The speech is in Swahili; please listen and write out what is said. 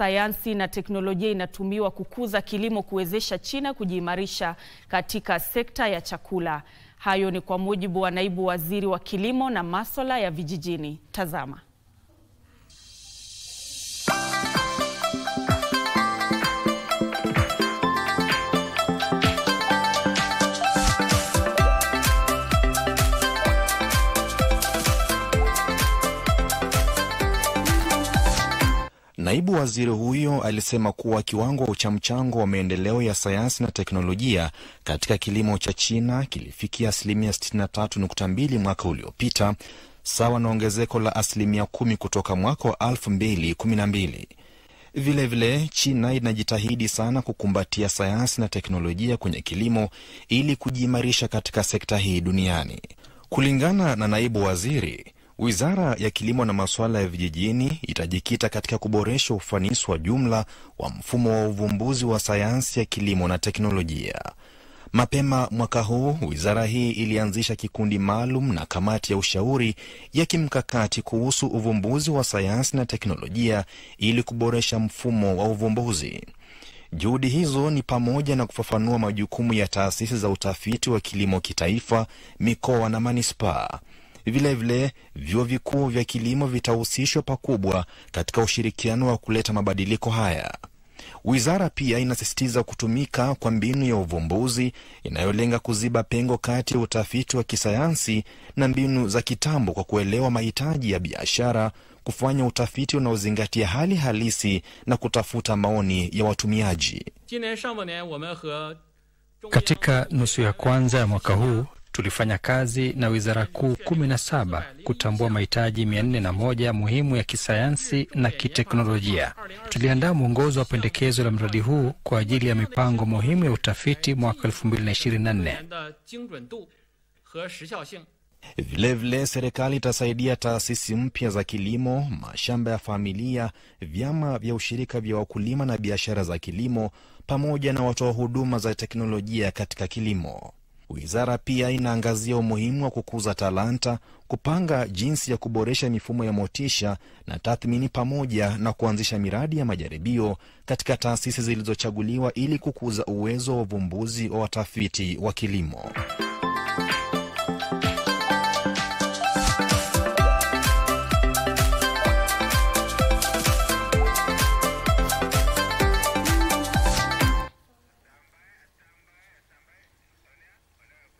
sayansi na teknolojia inatumiwa kukuza kilimo kuwezesha China kujiimarisha katika sekta ya chakula. Hayo ni kwa mujibu wa naibu waziri wa kilimo na masuala ya vijijini. Tazama. Naibu waziri huyo alisema kuwa kiwango cha mchango wa maendeleo ya sayansi na teknolojia katika kilimo cha China kilifikia asilimia 63.2 mwaka uliopita, sawa na ongezeko la asilimia kumi kutoka mwaka wa 2012. Vilevile, China inajitahidi sana kukumbatia sayansi na teknolojia kwenye kilimo ili kujiimarisha katika sekta hii duniani. Kulingana na naibu waziri Wizara ya kilimo na masuala ya vijijini itajikita katika kuboresha ufanisi wa jumla wa mfumo wa uvumbuzi wa sayansi ya kilimo na teknolojia. Mapema mwaka huu, wizara hii ilianzisha kikundi maalum na kamati ya ushauri ya kimkakati kuhusu uvumbuzi wa sayansi na teknolojia ili kuboresha mfumo wa uvumbuzi. Juhudi hizo ni pamoja na kufafanua majukumu ya taasisi za utafiti wa kilimo kitaifa, mikoa na manispaa. Vilevile, vyuo vikuu vya kilimo vitahusishwa pakubwa katika ushirikiano wa kuleta mabadiliko haya. Wizara pia inasisitiza kutumika kwa mbinu ya uvumbuzi inayolenga kuziba pengo kati ya utafiti wa kisayansi na mbinu za kitambo kwa kuelewa mahitaji ya biashara, kufanya utafiti unaozingatia hali halisi na kutafuta maoni ya watumiaji. Katika nusu ya kwanza ya mwaka huu tulifanya kazi na wizara kuu kumi na saba kutambua mahitaji mia nne na moja muhimu ya kisayansi na kiteknolojia. Tuliandaa mwongozo wa pendekezo la mradi huu kwa ajili ya mipango muhimu ya utafiti mwaka elfu mbili na ishirini na nne. Vilevile, serikali itasaidia taasisi mpya za kilimo, mashamba ya familia, vyama vya ushirika vya wakulima na biashara za kilimo, pamoja na watoa huduma za teknolojia katika kilimo. Wizara pia inaangazia umuhimu wa kukuza talanta, kupanga jinsi ya kuboresha mifumo ya motisha na tathmini, pamoja na kuanzisha miradi ya majaribio katika taasisi zilizochaguliwa ili kukuza uwezo wa uvumbuzi wa watafiti wa kilimo.